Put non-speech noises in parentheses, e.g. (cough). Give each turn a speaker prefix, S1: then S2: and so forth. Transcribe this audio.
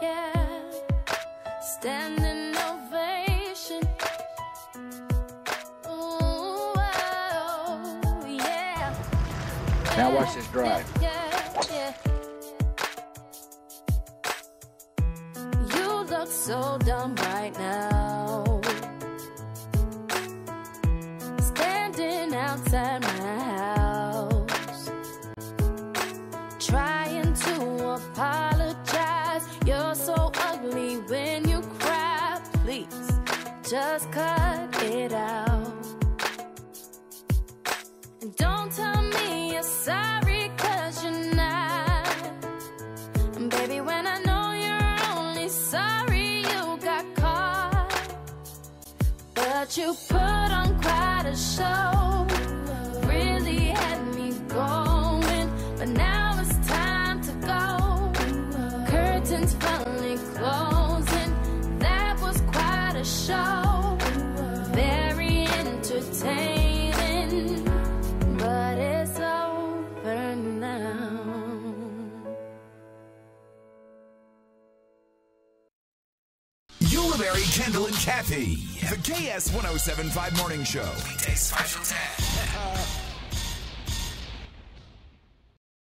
S1: Oh, now watch this drive.
S2: Yeah, yeah, you look so dumb right now. Standing outside my house. Trying to apologize. Please, just cut it out. And don't tell me you're sorry, cause you're not. And baby, when I know you're only sorry you got caught. But you put on quite a show. Really had me going. But now it's time to go. Curtains
S3: Ulibarri, Kendall, and Kathy. The KS 1075 Morning Show. Weekdays 5 till 10. (laughs)